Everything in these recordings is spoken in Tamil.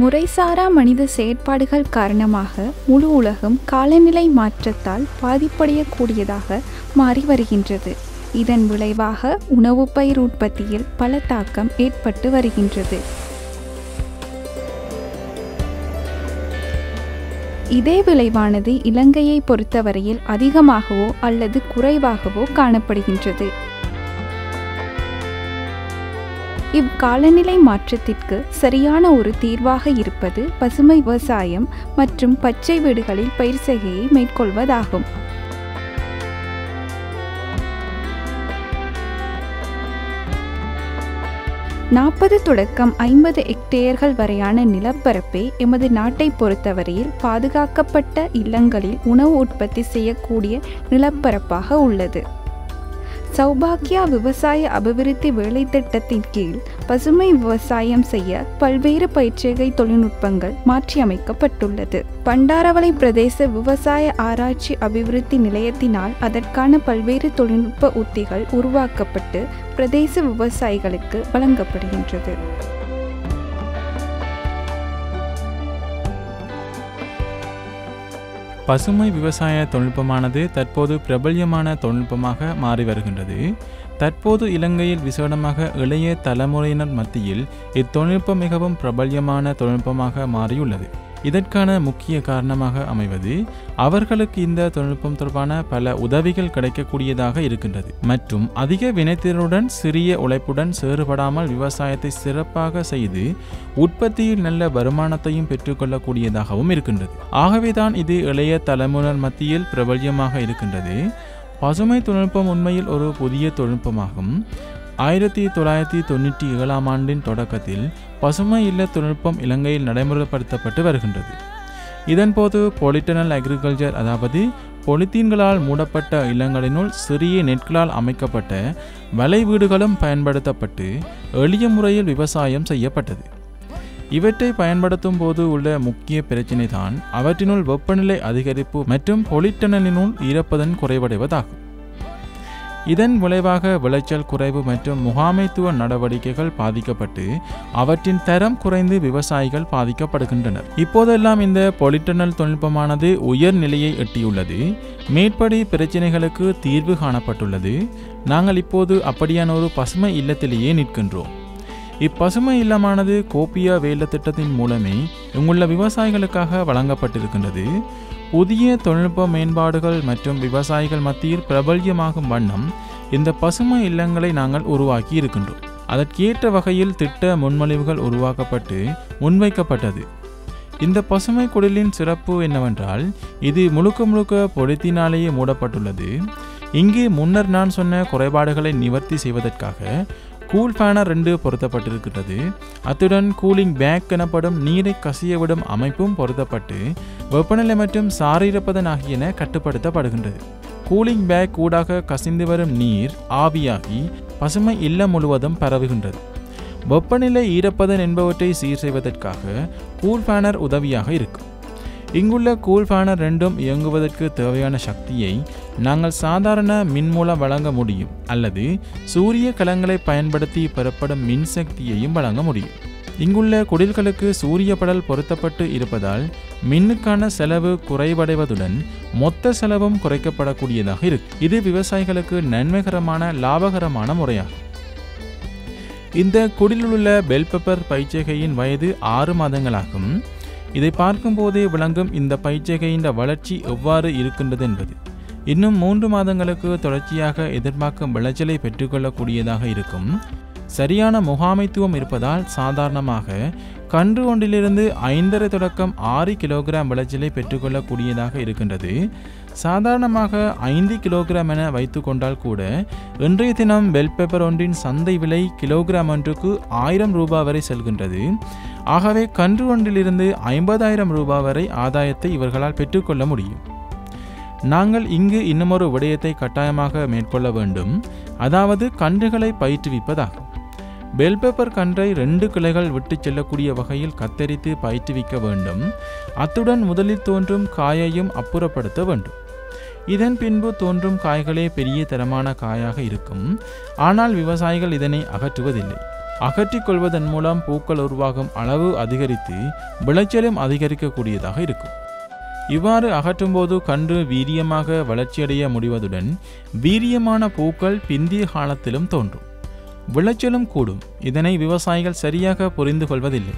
முறைசாரா மனித செயற்பாடுகள் காரணமாக முழு உலகம் காலநிலை மாற்றத்தால் பாதிப்படையக்கூடியதாக மாறி வருகின்றது. இதன் விளைவாக உணவு பயிர் உற்பத்தியில் பல தாக்கம் ஏற்பட்டு வருகின்றது. இதே விளைவானது இலங்கையை பொறுத்தவரையில் அதிகமாகவோ அல்லது குறைவாகவோ காணப்படுகின்றது. இவ்காலநிலை மாற்றத்திற்கு சரியான ஒரு தீர்வாக இருப்பது பசுமை விவசாயம் மற்றும் பச்சை வீடுகளில் பயிர் செய்கையை மேற்கொள்வதாகும். நாற்பது தொடக்கம் ஐம்பது ஹெக்டேயர்கள் வரையான நிலப்பரப்பே எமது நாட்டை பொறுத்தவரையில் பாதுகாக்கப்பட்ட இல்லங்களில் உணவு உற்பத்தி செய்யக்கூடிய நிலப்பரப்பாக உள்ளது. சௌபாக்கியா விவசாய அபிவிருத்தி வேலை திட்டத்தின் கீழ் பசுமை விவசாயம் செய்ய பல்வேறு பயிற்சிகை தொழில்நுட்பங்கள் மாற்றியமைக்கப்பட்டுள்ளது. பண்டாரவளை பிரதேச விவசாய ஆராய்ச்சி அபிவிருத்தி நிலையத்தினால் அதற்கான பல்வேறு தொழில்நுட்ப உத்திகள் உருவாக்கப்பட்டு பிரதேச விவசாயிகளுக்கு வழங்கப்படுகின்றது. பசுமை விவசாய தொழில்நுட்பமானது தற்போது பிரபல்யமான தொழில்நுட்பமாக மாறி வருகின்றது. தற்போது இலங்கையில் விசேடமாக இளைய தலைமுறையினர் மத்தியில் இத்தொழில்நுட்பம் மிகவும் பிரபல்யமான தொழில்நுட்பமாக மாறியுள்ளது. இதற்கான முக்கிய காரணமாக அமைவது அவர்களுக்கு இந்த தொழில்நுட்பம் தொடர்பான பல உதவிகள் கிடைக்கக்கூடியதாக இருக்கின்றது. மற்றும் அதிக வினைத்திறனுடன் சிறிய உழைப்புடன் சேறுபடாமல் விவசாயத்தை சிறப்பாக செய்து உற்பத்தியில் நல்ல வருமானத்தையும் பெற்றுக்கொள்ளக்கூடியதாகவும் இருக்கின்றது. ஆகவேதான் இது இளைய தலைமுறை மத்தியில் பிரபல்யமாக இருக்கின்றது. பசுமை தொழில்நுட்பம் உண்மையில் ஒரு புதிய தொழில்நுட்பமாகும். ஆயிரத்தி தொள்ளாயிரத்தி தொண்ணூற்றி ஏழாம் ஆண்டின் தொடக்கத்தில் பசுமை இல்ல தொழில்நுட்பம் இலங்கையில் நடைமுறைப்படுத்தப்பட்டு வருகின்றது. இதன்போது பொலிட்டனல் அக்ரிகல்ச்சர் அதாவது பொலித்தீன்களால் மூடப்பட்ட இல்லங்களினுள் சிறிய நெற்களால் அமைக்கப்பட்ட வலை வீடுகளும் பயன்படுத்தப்பட்டு எளிய முறையில் விவசாயம் செய்யப்பட்டது. இவற்றை பயன்படுத்தும் போது உள்ள முக்கிய பிரச்சினை தான் அவற்றினுள் வெப்பநிலை அதிகரிப்பு மற்றும் பொலிட்டனலினுள் ஈரப்பதன் குறைவடைவதாகும். இதன் விளைவாக விளைச்சல் குறைவு மற்றும் முகாமைத்துவ நடவடிக்கைகள் பாதிக்கப்பட்டு அவற்றின் தரம் குறைந்து விவசாயிகள் பாதிக்கப்படுகின்றனர். இப்போதெல்லாம் இந்த பொலிட்டனல் தொழில்நுட்பமானது உயர் நிலையை எட்டியுள்ளது. மேற்படி பிரச்சினைகளுக்கு தீர்வு காணப்பட்டுள்ளது. நாங்கள் இப்போது அப்படியான ஒரு பசுமை இல்லத்திலேயே நிற்கின்றோம். இப்பசுமை இல்லமானது கோப்பியா வேல திட்டத்தின் மூலமே இங்குள்ள விவசாயிகளுக்காக வழங்கப்பட்டிருக்கின்றது. புதிய தொழில்நுட்ப மேம்பாடுகள் மற்றும் விவசாயிகள் மத்தியில் பிரபல்யமாகும் வண்ணம் இந்த பசுமை இல்லங்களை நாங்கள் உருவாக்கி இருக்கின்றோம் அதற்கேற்ற வகையில் திட்ட முன்மொழிவுகள் உருவாக்கப்பட்டு முன்வைக்கப்பட்டது. இந்த பசுமை குடிலின் சிறப்பு என்னவென்றால் இது முழுக்க முழுக்க பொலித்தினாலேயே மூடப்பட்டுள்ளது. இங்கே முன்னர் நான் சொன்ன குறைபாடுகளை நிவர்த்தி செய்வதற்காக கூல் ஃபேனர் ரெண்டு பொருத்தப்பட்டிருக்கிறது அத்துடன் கூலிங் பேக் எனப்படும் நீரை கசிய விடும் அமைப்பும் பொருத்தப்பட்டு வெப்பநிலை மற்றும் சாரீரப்பதன் ஆகியன கட்டுப்படுத்தப்படுகின்றது. கூலிங் பேக் ஊடாக கசிந்து வரும் நீர் ஆவியாகி பசுமை இல்லம் முழுவதும் பரவுகின்றது. வெப்பநிலை ஈரப்பதன் என்பவற்றை சீர் செய்வதற்காக கூல் ஃபேனர் உதவியாக இருக்கும். இங்குள்ள கூல் ஃபேனர் ரெண்டும் இயங்குவதற்கு தேவையான சக்தியை நாங்கள் சாதாரண மின் மூலம் வழங்க முடியும் அல்லது சூரிய கலங்களை பயன்படுத்தி பெறப்படும் மின்சக்தியையும் வழங்க முடியும். இங்குள்ள குடில்களுக்கு சூரிய படல் பொருத்தப்பட்டு இருப்பதால் மின்னுக்கான செலவு குறைவடைவதுடன் மொத்த செலவும் குறைக்கப்படக்கூடியதாக இருக்கு. இது விவசாயிகளுக்கு நன்மைகரமான லாபகரமான முறையாகும். இந்த குடிலுள்ள பெல் பெப்பர் பயிற்சிகையின் வயது ஆறு மாதங்களாகும். இதை பார்க்கும்போதே விளங்கும் இந்த பயிற்சிகையின் வளர்ச்சி எவ்வாறு இருக்கின்றது என்பது. இன்னும் மூன்று மாதங்களுக்கு தொடர்ச்சியாக எதிர்பார்க்கும் விளைச்சலை பெற்றுக்கொள்ளக்கூடியதாக இருக்கும். சரியான முகாமைத்துவம் இருப்பதால் சாதாரணமாக கன்று ஒன்றிலிருந்து ஐந்தரை தொடக்கம் ஆறு கிலோகிராம் விளைச்சலை பெற்றுக்கொள்ளக்கூடியதாக இருக்கின்றது. சாதாரணமாக ஐந்து கிலோகிராம் என வைத்து கொண்டால் கூட இன்றைய தினம் பெல் பெப்பர் ஒன்றின் சந்தை விலை கிலோகிராம் ஒன்றுக்கு ஆயிரம் ரூபாய் வரை செல்கின்றது. ஆகவே கன்று ஒன்றிலிருந்து ஐம்பதாயிரம் ரூபாய் வரை ஆதாயத்தை இவர்களால் பெற்றுக்கொள்ள முடியும். நாங்கள் இங்கு இன்னுமொரு விடயத்தை கட்டாயமாக மேற்கொள்ள வேண்டும். அதாவது கன்றுகளை பயிற்றுவிப்பதாகும் பெல் பெப்பர் கன்றை ரெண்டு கிளைகள் விட்டு செல்லக்கூடிய வகையில் கத்தரித்து பயிற்றுவிக்க வேண்டும். அத்துடன் முதலில் தோன்றும் காயையும் அப்புறப்படுத்த வேண்டும். இதன் பின்பு தோன்றும் காய்களே பெரிய தரமான காயாக இருக்கும். ஆனால் விவசாயிகள் இதனை அகற்றுவதில்லை. அகற்றிக் கொள்வதன் மூலம் பூக்கள் உருவாகும் அளவு அதிகரித்து விளைச்சலும் அதிகரிக்கக்கூடியதாக இருக்கும். இவ்வாறு அகற்றும்போது கன்று வீரியமாக வளர்ச்சியடைய முடிவதுடன் வீரியமான பூக்கள் பிந்திய காலத்திலும் தோன்றும். விளைச்சலும் கூடும். இதனை விவசாயிகள் சரியாக புரிந்து கொள்வதில்லை.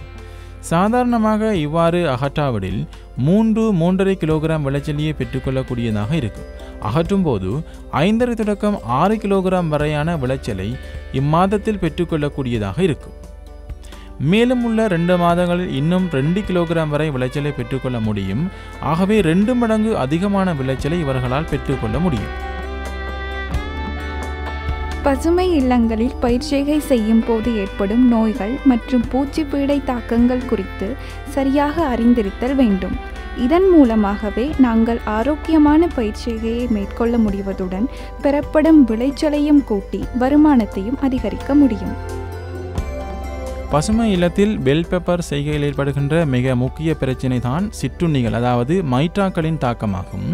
சாதாரணமாக இவ்வாறு அகற்றாவிடில் மூன்று மூன்றரை கிலோகிராம் விளைச்சலியை பெற்றுக்கொள்ளக்கூடியதாக இருக்கும். அகற்றும் போது ஐந்தரை தொடக்கம் ஆறு கிலோகிராம் வரையான விளைச்சலை இம்மாதத்தில் பெற்றுக்கொள்ளக்கூடியதாக இருக்கும். மேலும் உள்ள ரெண்டு மாதங்களில் இன்னும் ரெண்டு கிலோகிராம் வரை விளைச்சலை பெற்றுக்கொள்ள முடியும். ஆகவே ரெண்டு மடங்கு அதிகமான விளைச்சலை இவர்களால் பெற்றுக்கொள்ள முடியும். பசுமை இல்லங்களில் பயிர்ச்செய்கை செய்யும் போது ஏற்படும் நோய்கள் மற்றும் பூச்சி பீடை தாக்கங்கள் குறித்து சரியாக அறிந்திருத்தல் வேண்டும். இதன் மூலமாகவே நாங்கள் ஆரோக்கியமான பயிர்ச்செய்கையை மேற்கொள்ள முடிவதுடன் பெறப்படும் விளைச்சலையும் கூட்டி வருமானத்தையும் அதிகரிக்க முடியும். பசுமை இல்லத்தில் பெல் பெப்பர் செய்கையில் ஏற்படுகின்ற மிக முக்கிய பிரச்சினை தான் சிற்றுண்ணிகள் அதாவது மைட்ராக்களின் தாக்கமாகும்.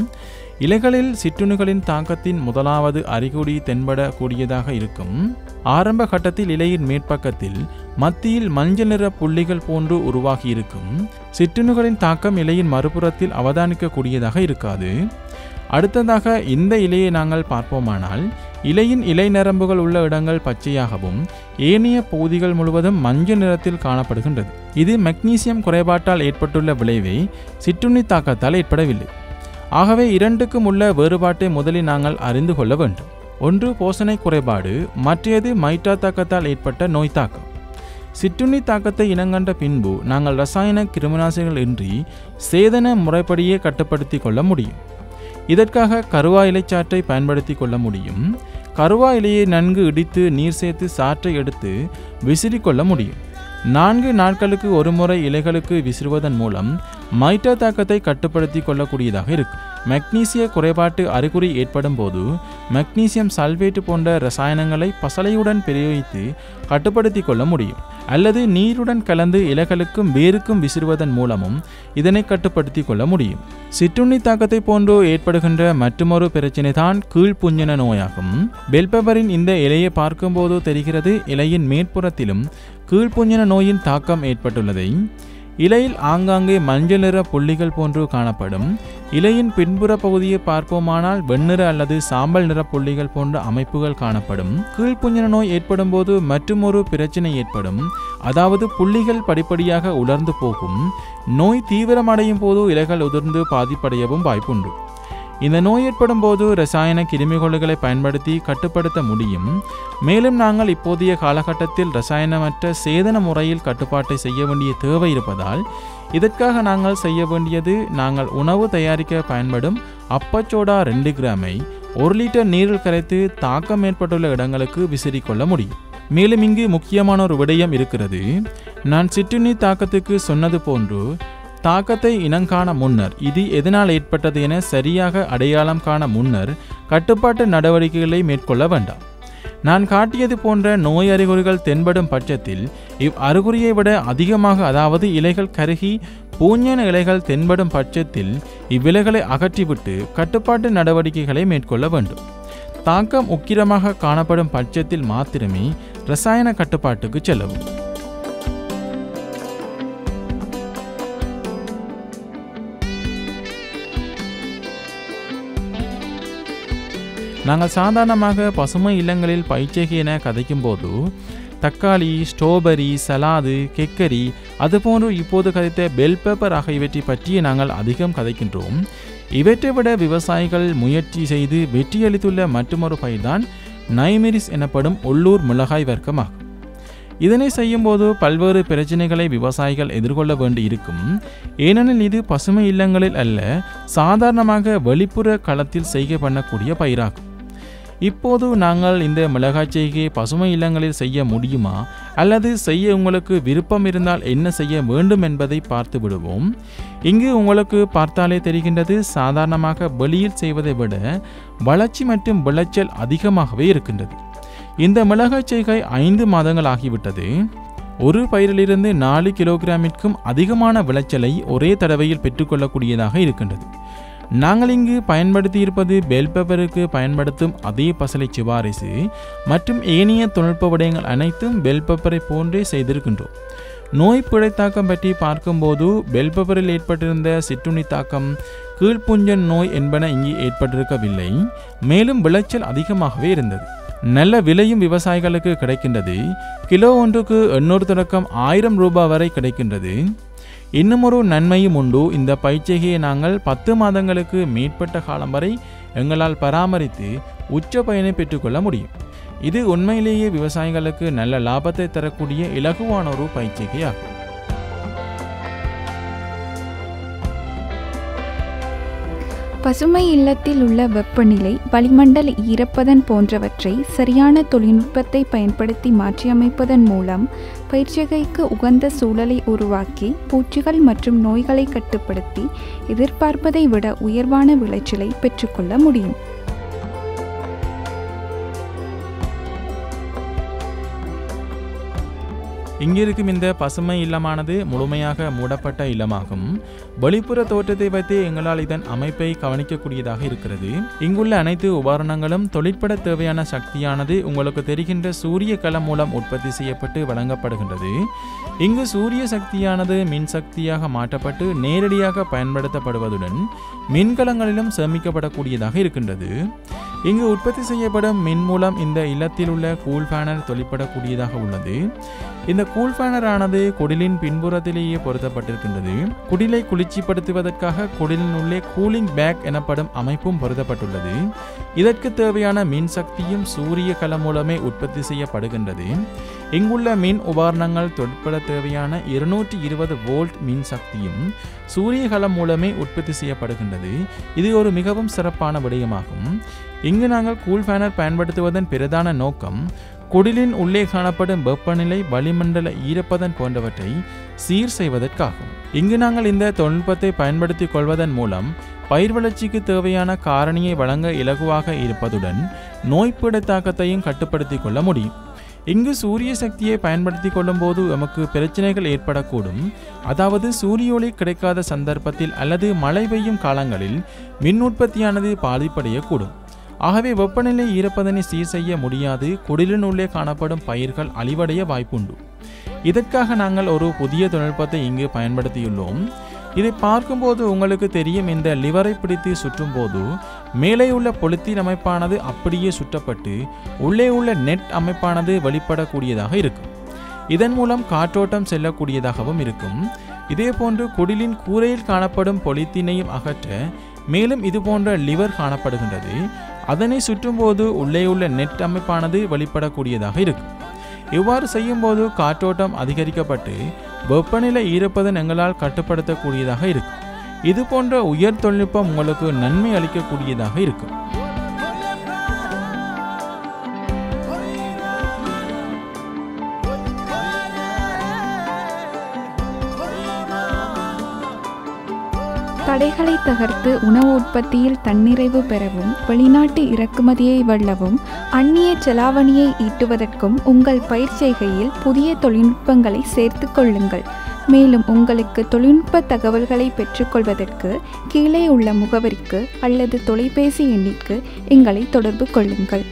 இலைகளில் சிற்றுண்ணிகளின் தாக்கத்தின் முதலாவது அறிகுறி தென்படக்கூடியதாக இருக்கும். ஆரம்ப கட்டத்தில் இலையின் மேற்பக்கத்தில் மத்தியில் மஞ்சள் நிற புள்ளிகள் போன்று உருவாகியிருக்கும் இருக்கும். தாக்கம் இலையின் மறுபுறத்தில் அவதானிக்கக்கூடியதாக இருக்காது. அடுத்ததாக இந்த இலையை நாங்கள் பார்ப்போமானால் இலையின் இலை நரம்புகள் உள்ள இடங்கள் பச்சையாகவும் ஏனைய பகுதிகள் முழுவதும் மஞ்சள் நிறத்தில் காணப்படுகின்றது. இது மெக்னீசியம் குறைபாட்டால் ஏற்பட்டுள்ள விளைவை சிற்றுண்ணி தாக்கத்தால் ஏற்படவில்லை. ஆகவே இரண்டுக்கும் உள்ள வேறுபாட்டை முதலில் நாங்கள் அறிந்து கொள்ள வேண்டும். ஒன்று போசனை குறைபாடு மற்றையது மைட்டா தாக்கத்தால் ஏற்பட்ட நோய் தாக்கம். சிற்றுண்ணி தாக்கத்தை இனங்கண்ட பின்பு நாங்கள் ரசாயன கிருமிநாசிகள் இன்றி சேதன முறைப்படியே கட்டுப்படுத்தி கொள்ள முடியும். இதற்காக கருவா இலைச்சாற்றை பயன்படுத்தி கொள்ள முடியும். கருவா இலையை நன்கு இடித்து நீர் சேர்த்து சாற்றை எடுத்து விசிறி கொள்ள முடியும். நான்கு நாட்களுக்கு ஒரு முறை இலைகளுக்கு விசிறுவதன் மூலம் மைட்டா தாக்கத்தை கட்டுப்படுத்தி கொள்ளக்கூடியதாக இருக்கும். மெக்னீசிய குறைபாட்டு அறிகுறி ஏற்படும் போது மெக்னீசியம் சல்வேட்டு போன்ற ரசாயனங்களை பசலையுடன் பிரயோகித்து கட்டுப்படுத்தி கொள்ள முடியும். அல்லது நீருடன் கலந்து இலைகளுக்கும் வேருக்கும் விசிறுவதன் மூலமும் இதனை கட்டுப்படுத்தி கொள்ள முடியும். சிற்றுண்ணி தாக்கத்தை போன்றோ ஏற்படுகின்ற மற்றொரு பிரச்சினை தான் கீழ்ப்புஞ்சன நோயாகும். பெல்பவரின் இந்த இலையை பார்க்கும்போது தெரிகிறது இலையின் மேற்புறத்திலும் கீழ்ப்புஞ்சன நோயின் தாக்கம் ஏற்பட்டுள்ளதை இலையில் ஆங்காங்கே மஞ்சள் நிற புள்ளிகள் போன்று காணப்படும். இலையின் பின்புற பகுதியை பார்ப்போமானால் வெண்ணிற அல்லது சாம்பல் நிற புள்ளிகள் போன்ற அமைப்புகள் காணப்படும். கீழ்ப்புஞ்சன நோய் ஏற்படும் போது மற்றுமொரு பிரச்சனை ஏற்படும். அதாவது புள்ளிகள் படிப்படியாக உலர்ந்து போகும். நோய் தீவிரமடையும் போது இலைகள் உதிர்ந்து பாதிப்படையவும் வாய்ப்புண்டு. இந்த நோய் ஏற்படும் போது ரசாயன கிருமிகொல்லிகளை பயன்படுத்தி கட்டுப்படுத்த முடியும். மேலும் நாங்கள் இப்போதைய காலகட்டத்தில் ரசாயனமற்ற சேதன முறையில் கட்டுப்பாட்டை செய்ய வேண்டிய தேவை இருப்பதால் இதற்காக நாங்கள் செய்ய வேண்டியது நாங்கள் உணவு தயாரிக்க பயன்படும் அப்பச்சோடா ரெண்டு கிராமை ஒரு லிட்டர் நீரில் கரைத்து தாக்கம் ஏற்பட்டுள்ள இடங்களுக்கு விசிறிக்கொள்ள முடியும். மேலும் இங்கு முக்கியமான ஒரு விடயம் இருக்கிறது. நான் சிற்றுண்ணி தாக்கத்துக்கு சொன்னது போன்று தாக்கத்தை இனங்காண முன்னர் இது எதனால் ஏற்பட்டது என சரியாக அடையாளம் காண முன்னர் கட்டுப்பாட்டு நடவடிக்கைகளை மேற்கொள்ள வேண்டாம். நான் காட்டியது போன்ற நோய் அறிகுறிகள் தென்படும் பட்சத்தில் இவ் அறிகுறியை விட அதிகமாக அதாவது இலைகள் கருகி பூஞ்சன இலைகள் தென்படும் பட்சத்தில் இவ்விலைகளை அகற்றிவிட்டு கட்டுப்பாட்டு நடவடிக்கைகளை மேற்கொள்ள வேண்டும். தாக்கம் உக்கிரமாக காணப்படும் பட்சத்தில் மாத்திரமே ரசாயன கட்டுப்பாட்டுக்கு செல்லவும். நாங்கள் சாதாரணமாக பசுமை இல்லங்களில் பயிற்சிகை என கதைக்கும் போது தக்காளி ஸ்ட்ராபெரி சலாது கெக்கரி அதுபோன்று இப்போது கதைத்த பெல் பேப்பர் ஆகியவற்றை பற்றி நாங்கள் அதிகம் கதைக்கின்றோம். இவற்றை விட விவசாயிகள் முயற்சி செய்து வெற்றியளித்துள்ள மற்றொரு பயிர்தான் நைமெரிஸ் எனப்படும் உள்ளூர் மிளகாய் வர்க்கமாகும். இதனை செய்யும்போது பல்வேறு பிரச்சனைகளை விவசாயிகள் எதிர்கொள்ள வேண்டி இருக்கும் ஏனெனில் இது பசுமை இல்லங்களில் அல்ல சாதாரணமாக வெளிப்புற களத்தில் செய்கை பண்ணக்கூடிய பயிராகும். இப்போது நாங்கள் இந்த மிளகாய் செய்கையை பசுமை இல்லங்களில் செய்ய முடியுமா? அல்லது செய்ய உங்களுக்கு விருப்பம் இருந்தால் என்ன செய்ய வேண்டும் என்பதை பார்த்து விடுவோம். இங்கு உங்களுக்கு பார்த்தாலே தெரிகின்றது சாதாரணமாக வெளியில் செய்வதை விட வளர்ச்சி மற்றும் விளைச்சல் அதிகமாகவே இருக்கின்றது. இந்த மிளகாய் செய்கை ஐந்து மாதங்கள் ஆகிவிட்டது. ஒரு பயிரிலிருந்து நாலு கிலோகிராமிற்கும் அதிகமான விளைச்சலை ஒரே தடவையில் பெற்றுக்கொள்ளக்கூடியதாக இருக்கின்றது. நாங்கள் இங்கு பயன்படுத்தியிருப்பது பெல் பெப்பருக்கு பயன்படுத்தும் அதே பசலை சிபாரிசு மற்றும் ஏனைய தொழில்நுட்ப விடயங்கள் அனைத்தும் பெல் பெப்பரை போன்றே செய்திருக்கின்றோம். நோய் பிழை தாக்கம் பற்றி பார்க்கும்போது பெல் பெப்பரில் ஏற்பட்டிருந்த சிற்றுணி தாக்கம் கீழ்ப்புஞ்சன் நோய் என்பன இங்கு ஏற்பட்டிருக்கவில்லை. மேலும் விளைச்சல் அதிகமாகவே இருந்தது. நல்ல விலையும் விவசாயிகளுக்கு கிடைக்கின்றது. கிலோ ஒன்றுக்கு எண்ணூறு தொடக்கம் ஆயிரம் ரூபாய் வரை கிடைக்கின்றது. இன்னுமொரு நன்மையும் உண்டு. இந்த பயிற்சிகையை நாங்கள் பத்து மாதங்களுக்கு மேற்பட்ட காலம் வரை எங்களால் பராமரித்து உச்ச பயனை பெற்றுக்கொள்ள முடியும். இது உண்மையிலேயே விவசாயிகளுக்கு நல்ல லாபத்தை தரக்கூடிய இலகுவான ஒரு பயிற்சிகையாகும். பசுமை இல்லத்தில் உள்ள வெப்பநிலை வளிமண்டல ஈரப்பதன் போன்றவற்றை சரியான தொழில்நுட்பத்தை பயன்படுத்தி மாற்றியமைப்பதன் மூலம் பயிர்ச்சகைக்கு உகந்த சூழலை உருவாக்கி பூச்சிகள் மற்றும் நோய்களை கட்டுப்படுத்தி எதிர்பார்ப்பதை விட உயர்வான விளைச்சலை பெற்றுக்கொள்ள முடியும். இங்கிருக்கும் இந்த பசுமை இல்லமானது முழுமையாக மூடப்பட்ட இல்லமாகும். வெளிப்புற தோற்றத்தை வைத்து எங்களால் இதன் அமைப்பை கவனிக்கக்கூடியதாக இருக்கிறது. இங்குள்ள அனைத்து உபகரணங்களும் தொழிற்பட தேவையான சக்தியானது உங்களுக்கு தெரிகின்ற சூரிய கலம் மூலம் உற்பத்தி செய்யப்பட்டு வழங்கப்படுகின்றது. இங்கு சூரிய சக்தியானது மின் சக்தியாக மாற்றப்பட்டு நேரடியாக பயன்படுத்தப்படுவதுடன் மின்கலங்களிலும் சேமிக்கப்படக்கூடியதாக இருக்கின்றது. இங்கு உற்பத்தி செய்யப்படும் மின் மூலம் இந்த இல்லத்தில் உள்ள கூல் பேனல் தொழிற்படக்கூடியதாக உள்ளது. இந்த கூல் ஃபேனர் ஆனது குடிலின் பின்புறத்திலேயே பொருத்தப்பட்டிருக்கின்றது. குடிலை குளிர்ச்சிப்படுத்துவதற்காக குடிலின் உள்ளே கூலிங் பேக் எனப்படும் அமைப்பும் பொருத்தப்பட்டுள்ளது. இதற்கு தேவையான மின் சக்தியும் சூரிய கலம் மூலமே உற்பத்தி செய்யப்படுகின்றது. இங்குள்ள மின் உபகரணங்கள் தொட்பட தேவையான இருநூற்றி இருபது வோல்ட் மின் சக்தியும் சூரிய கலம் மூலமே உற்பத்தி செய்யப்படுகின்றது. இது ஒரு மிகவும் சிறப்பான விடயமாகும். இங்கு நாங்கள் கூல் ஃபேனர் பயன்படுத்துவதன் பிரதான நோக்கம் குடிலின் உள்ளே காணப்படும் வெப்பநிலை வளிமண்டல ஈரப்பதன் போன்றவற்றை சீர் செய்வதற்காகும். இங்கு நாங்கள் இந்த தொழில்நுட்பத்தை பயன்படுத்திக் கொள்வதன் மூலம் பயிர் வளர்ச்சிக்கு தேவையான காரணியை வழங்க இலகுவாக இருப்பதுடன் நோய்ப்பிட தாக்கத்தையும் கட்டுப்படுத்திக் கொள்ள முடியும். இங்கு சூரிய சக்தியை பயன்படுத்தி கொள்ளும் போது நமக்கு பிரச்சனைகள் ஏற்படக்கூடும். அதாவது சூரிய ஒளி கிடைக்காத சந்தர்ப்பத்தில் அல்லது மழை பெய்யும் காலங்களில் மின் உற்பத்தியானது பாதிப்படையக்கூடும். ஆகவே வெப்பநிலை ஈரப்பதனை சீர் செய்ய முடியாது குடிலின் உள்ளே காணப்படும் பயிர்கள் அழிவடைய வாய்ப்புண்டு. இதற்காக நாங்கள் ஒரு புதிய தொழில்நுட்பத்தை இங்கு பயன்படுத்தியுள்ளோம். இதை பார்க்கும்போது உங்களுக்கு தெரியும் இந்த லிவரை பிடித்து சுற்றும் போது மேலே உள்ள பொலித்தீன் அமைப்பானது அப்படியே சுற்றப்பட்டு உள்ளே உள்ள நெட் அமைப்பானது வெளிப்படக்கூடியதாக இருக்கும். இதன் மூலம் காற்றோட்டம் செல்லக்கூடியதாகவும் இருக்கும். இதேபோன்று குடிலின் கூரையில் காணப்படும் பொலித்தீனையும் அகற்ற மேலும் இது போன்ற லிவர் காணப்படுகின்றது. அதனை சுற்றும்போது உள்ளே உள்ள நெட் அமைப்பானது வெளிப்படக்கூடியதாக இருக்கும் இவ்வாறு செய்யும்போது காற்றோட்டம் அதிகரிக்கப்பட்டு வெப்பநிலை ஈரப்பதன் எங்களால் கட்டுப்படுத்தக்கூடியதாக இருக்கும் இது போன்ற உயர் தொழில்நுட்பம் உங்களுக்கு நன்மை அளிக்கக்கூடியதாக இருக்கும் தடைகளை தகர்த்து உணவு உற்பத்தியில் தன்னிறைவு பெறவும் வெளிநாட்டு இறக்குமதியை வெல்லவும் அந்நிய செலாவணியை ஈட்டுவதற்கும் உங்கள் பயிர் செய்கையில் புதிய தொழில்நுட்பங்களை சேர்த்து கொள்ளுங்கள். மேலும் உங்களுக்கு தொழில்நுட்ப தகவல்களை பெற்றுக்கொள்வதற்கு கீழே உள்ள முகவரிக்கு அல்லது தொலைபேசி எண்ணிற்கு எங்களை தொடர்பு கொள்ளுங்கள்.